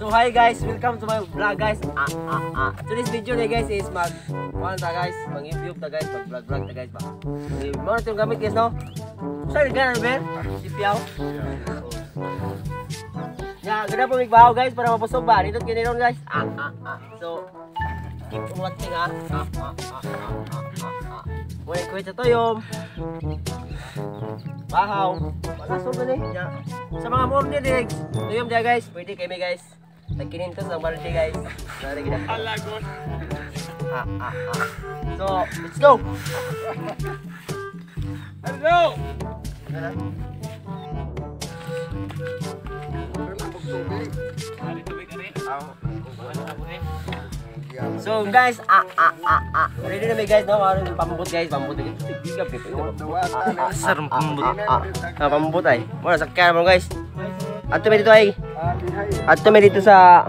So hi guys, welcome to my vlog guys. Ah ah ah. Today's video na guys is mag kuan ta guys, mag review ta guys, mag vlog vlog ta guys ba. Ni mo tong gamit guys no. Sa gana ben? Si Piao. Ya, ganda po migbaw guys para mapusog ba. Dito kini guys. Ah ah ah. So keep watching ah. Ah ah ah ah ah. ah. Wait, wait sa toyom. Bahaw. Wala so ba ni? Ya. Sa mga morning direct. Toyom dia guys. Pwede kami guys. Nagkinin to sa balde guys. Nari gina. Alagon. Ah ah ah. So, let's go. Wala eh. So guys, ah ah ah ah. Ready na may guys, no? Yung pambut guys, pambut guys. Tigap eh. Sarang pambut. Ah, ah, pambut ay. Muna sa kaya mo guys. Ato may dito ay. Ato may dito sa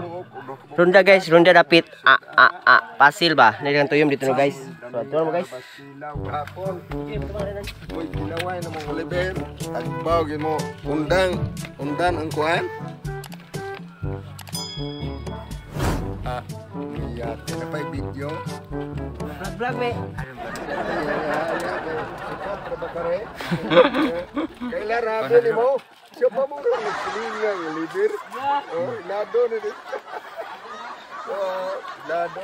Ronda guys, ronda dapit. Ah ah ah, pasil ba? Nililang tuyom dito no guys. So mo guys. Uy, kilaway na mong Oliver. Agbaw gid mo. Undang, undan ang kuan. Ah, iya, tina pa video. Vlog vlog me. Kaila rabi ni mo. Siapa mo rin nagsilingang Oliver? Oh, lado na din. Oh, lado.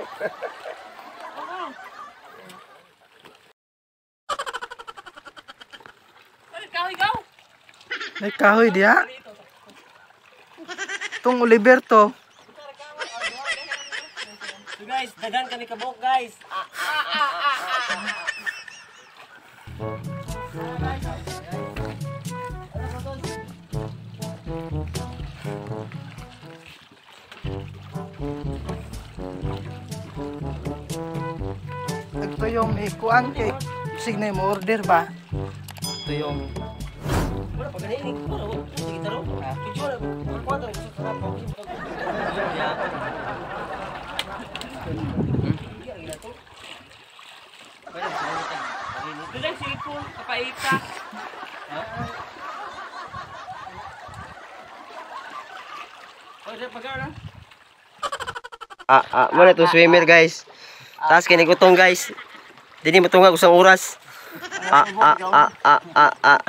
Ay, kahoy diya. Itong Oliver to. Dagan kami kabok guys. Ah ah ah ah ah. Ito yung ikuan kay signay mo order ba? Ito yung Wala pa ganyan. Wala wala. Sige taro. Picture. Ang kwarto ko sa trapo. Ya. Ah, ah, mo na to swimmer guys. Taas kini gutong guys. Dini mo tungag usang oras. Ah, ah, ah, ah, ah, ah.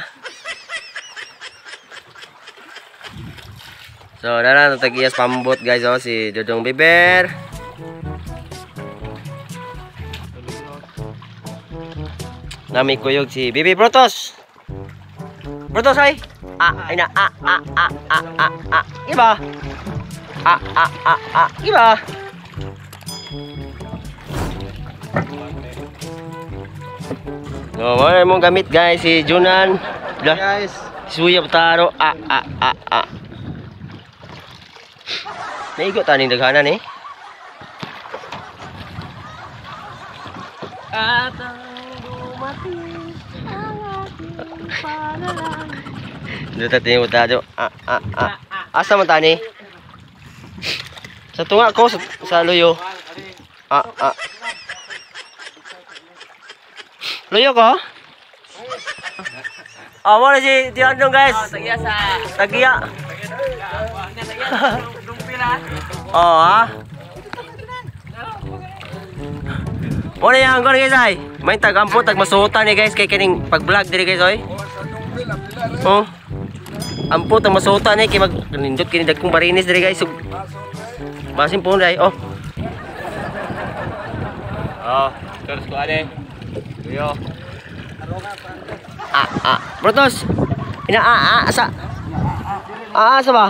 So, dara na tagiyas pambot guys oh si Dodong Biber. Nami kuyog si Bibi Protos. Protos ay. Ah, ay na ah ah ah ah ah ah. Iba. Ah ah ah ah. Iba. No, wala mong gamit guys si Junan. Guys. suya taro. Ah ah ah ah. Naigo taning daghanan eh. At ang dumating ang ating. Dito tayo. Ah ah ah. Asa man tani? Sa tunga ko sa, sa luyo. Ah ah. Luyo ko? Ah, mo na si Tiandong guys. Tagiya sa... Tagiya. Tagiya sa dumpila. Oh, ha? Mo na yang guys ay. May tagampo tag masuotan ni guys kay kining pag-vlog diri guys oy. Oh. Ampo tag masuotan ni kay mag nindot kini dagkong barinis diri guys. Masin po dai. Oh. Oh, terus ko ade. Yo. Ah, ah. Protos. Ina ah, ah, asa. Ah, asa ba?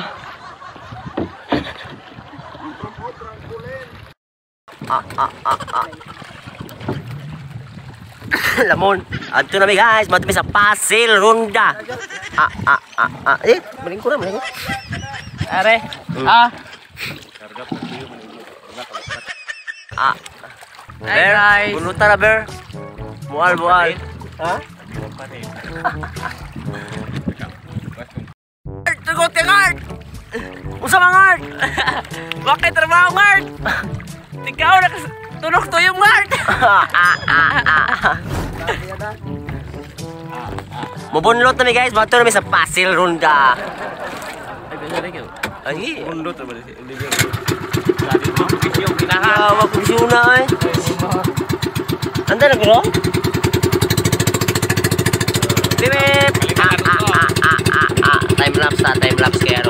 Ah, ah, ah, ah. Lamon. Adto na guys, madto mi sa Pasil Ronda. Ah, ah, ah, ah. Eh, maling ko na, maling ko. Are. Ah. Ah. Hi, Bear, guys. Bulutan na, Bear. Mual, mual. Ha? Tugot ka, guard! Usa mga guard! Bakit trabaho, Mart? Ikaw na tunog to yung Mart. Mubunlot na mi guys, bato na sa Pasil Ronda. Ay, ganda rin yun. Ay, Undot na ba mo, yung kinahan. Yawa ko suna ay. Anda na bro? Bibip! Ah, ah, ah, ah, ah, ah. Time lapse ta, time lapse kaya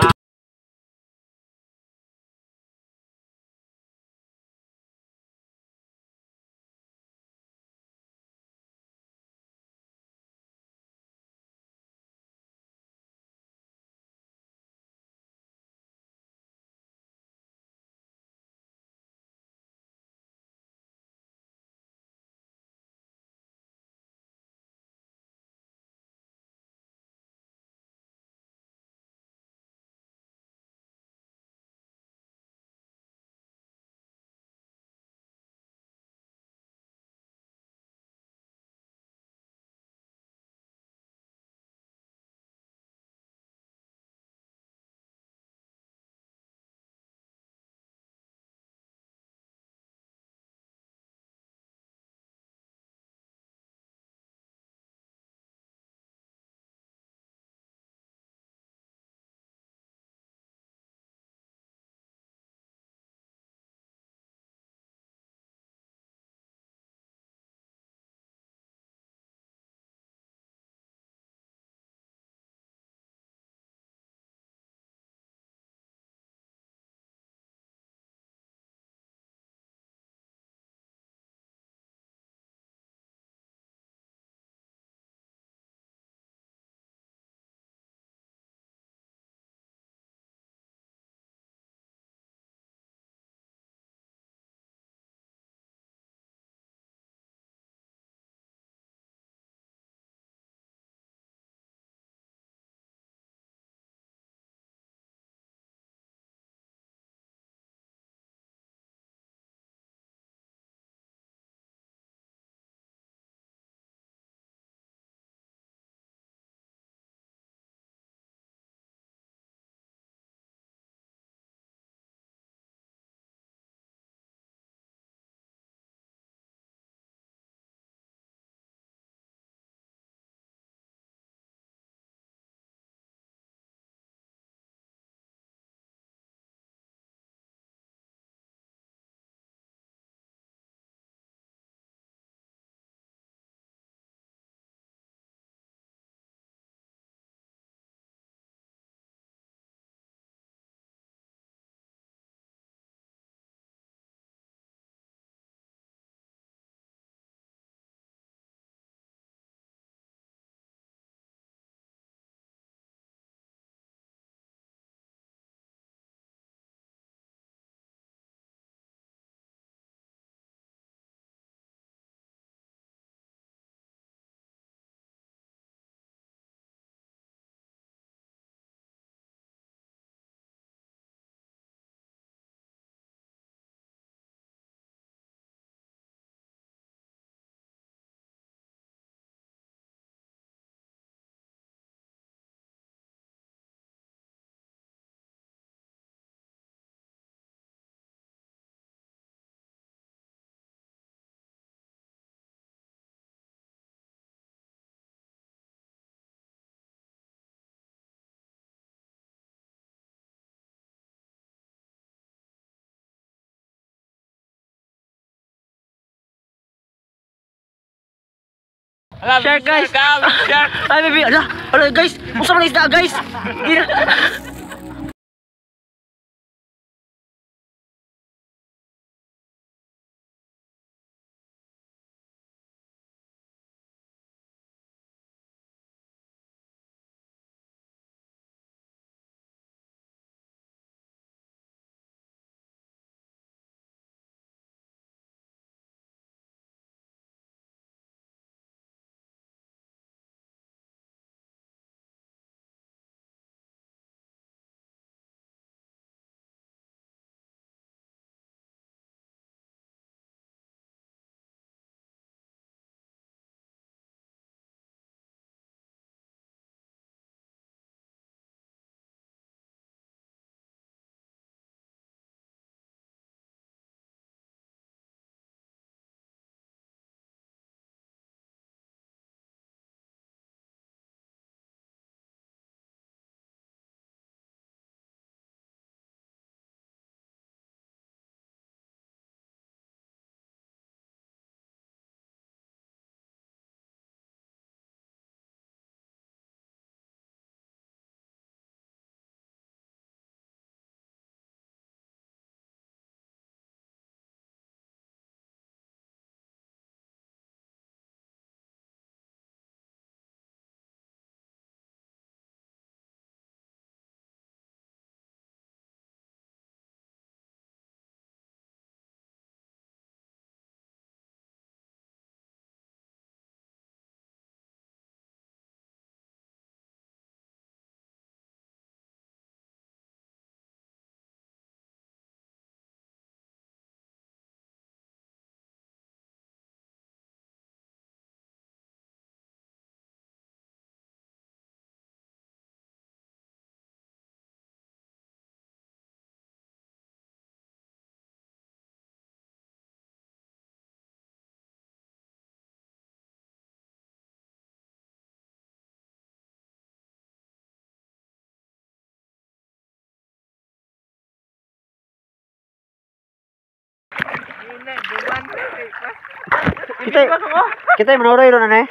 Shark guys! Shark! Ay, baby! Ala! Ala guys! Musta man isda guys! Kita kita manoray ron na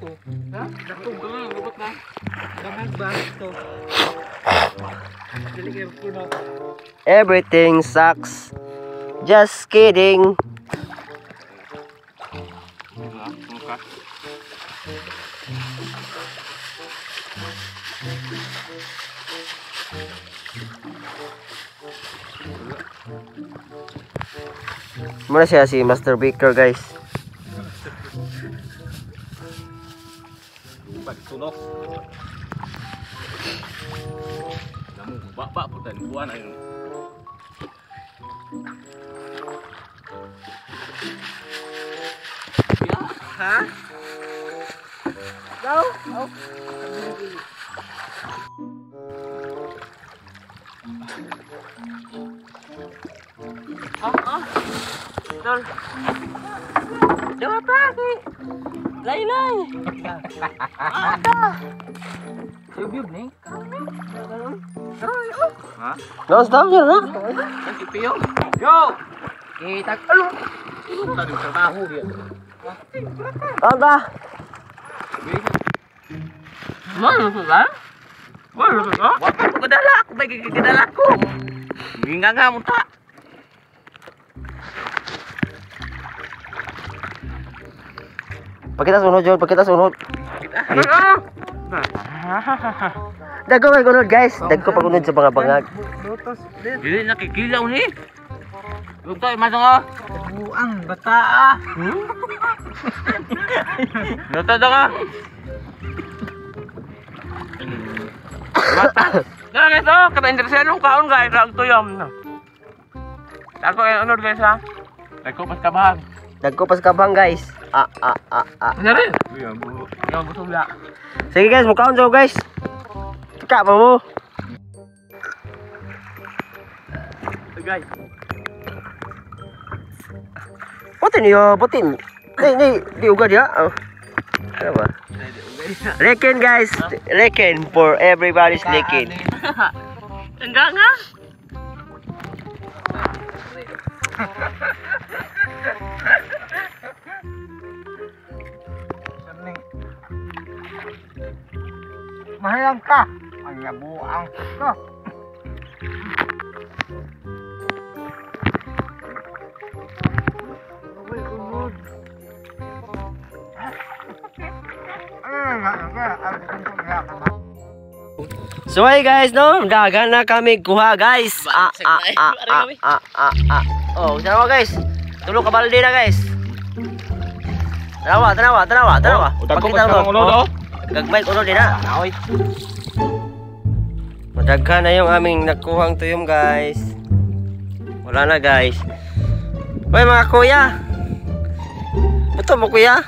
to. Ha? Dakong ka nga, gubot na. Damag ba to? Dili kayo puno. Everything sucks. Just kidding. Muna siya si Master Baker guys. Lain lain. Ada. Review nih. No stop. Yo. Kita alu. Tadi dia. Ada. Mana tu kan? Wah tu kan? Waktu bagi ke. Enggak enggak mutak. Pakita sunod yun, pakita sunod. Kita. Dagko kay kunod guys. Dagko pa kunod sa mga bangag. Dili nakikilaw ni. Huwag tayo masang ah. Buang bata ah. Nata ka. Bata. Kaya guys oh, kata interesan nung kaon guys, rag tuyom. Tapos kayo ano guys ha? Nagko pas kabahan. Dagko pa sa kabang guys. Ah, ah, ah, ah. Ano rin? Yan, bu. Yan, busog ya. Sige guys, mukhaon so guys. Tika pa mo. Guys. Puti niyo, puti. Ni, ni, di ugad ya. Oh. Ano ba? Reckon guys, reckon for everybody's reckon. Enggak nga. Mahalang ka. Ang nabuang ka. So hey guys, no, dagan na kami kuha guys. Ah, ah, ah, ah, ah, ah, ah. Oh, tanawa guys. Tulong ka balde na guys. Tanawa, tanawa, tanawa, tanawa. Pakita mo. Gagmay ko din na. Madaghan na yung aming nakuhang tuyom guys. Wala na guys. Hoy mga kuya. Buto mo kuya.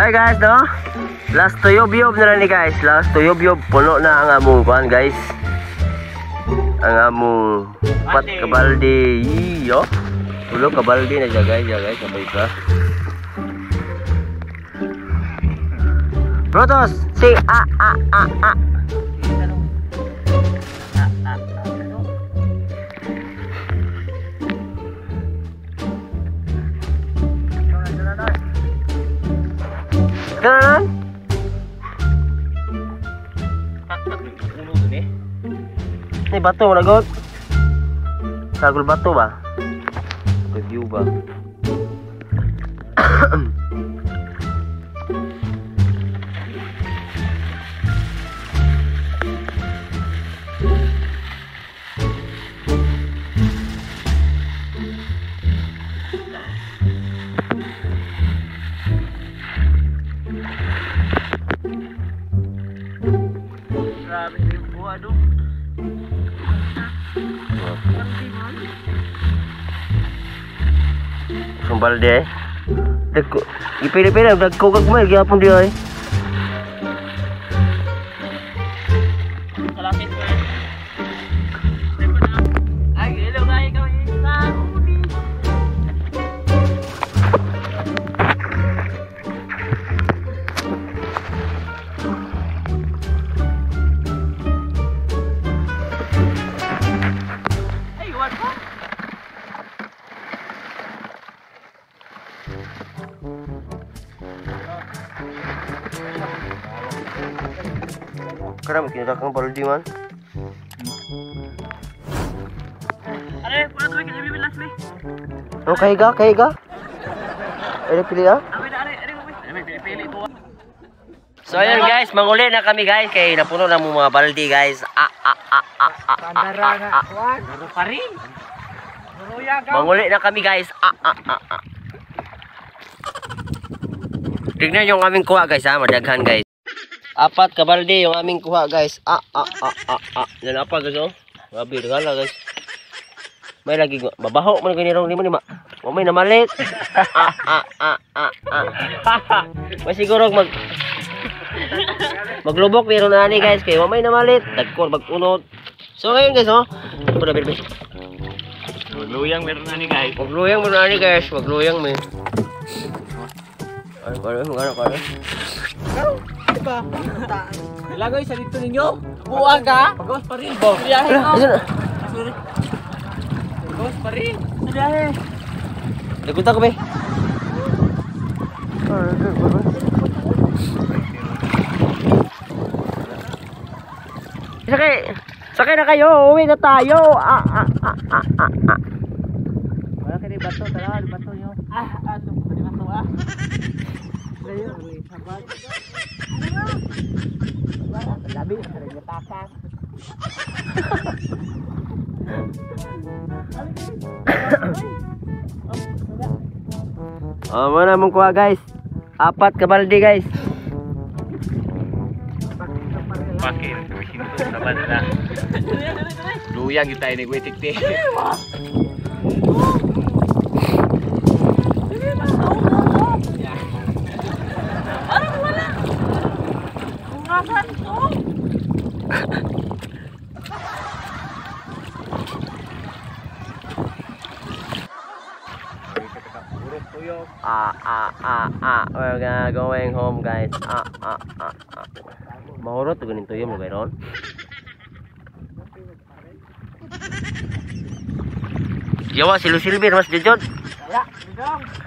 Hi guys, no? Last tuyob-yob na lang ni guys. Last tuyob-yob. Puno na ang among kuhan guys. Ang among pat kabaldi. Iyo. Pulo kabaldi na siya guys. Ya guys, sabay ka. Protos, say ah ah ah ah. Ganun. Ni bato mo nagot. Sagol bato ba? Review ba? Sumpah dia. Tekuk. Ipe-ipe dah kau kau kembali ke apa dia eh. Kang baldi man. Are, paano tuloy kita bibilas ni? No kahiga, kahiga. Ay pili ah. Amin, are, pili-pili ko. So ayun guys, manguli na kami guys kay napuno na mo mga baldi guys. Ah ah ah ah ah. Pandara nga. Wan. Duro pa rin. Manguli na kami guys. Ah ah ah ah. Tignan yung aming kuha guys ha, madaghan guys. Apat ka balde yung aming kuha guys. Ah ah ah ah ah. Yan apa guys oh. Grabe regala guys. May lagi mabaho man gani raw ni mo ni ma. O may namalit. ah ah ah ah ah. May siguro mag Maglubok meron na ni guys kay mamay na malit. Dagkon magunod. So ngayon guys oh. Pura bilbil. Luyang meron na ni guys. Magluyang meron na ni guys. Magluyang me. Ano ano ano ano. Diba? Ilagoy sa dito ninyo. Buwag ka. Pagos pa rin. Biyahe ko. Na? Pagos pa rin. Biyahe. Nagunta ko be. Sakay, sakay na kayo, uwi na tayo. Ah, ah, ah, ah, ah, ah. Wala ka ni bato, tara, bato yo. Ah, pwede bato ah. Sabat. Labi, sarang niya takas. Oh, mo na mong kuha guys. Apat ka balde guys. Pakin, sinto sa banda. Luyang kita ini gue tikti. Ah, ah, ah, ah. We're gonna going home guys. Ah, ah, ah, ah. Mahurot to ganin tuyo mo gayron. Yawa si Silver mas jajod. Wala, dudong.